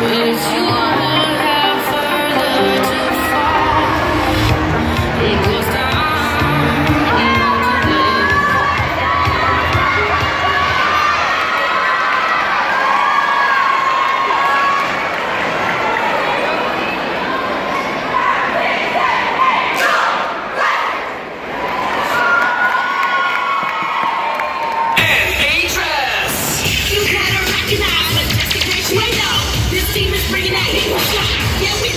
with you. Yeah, we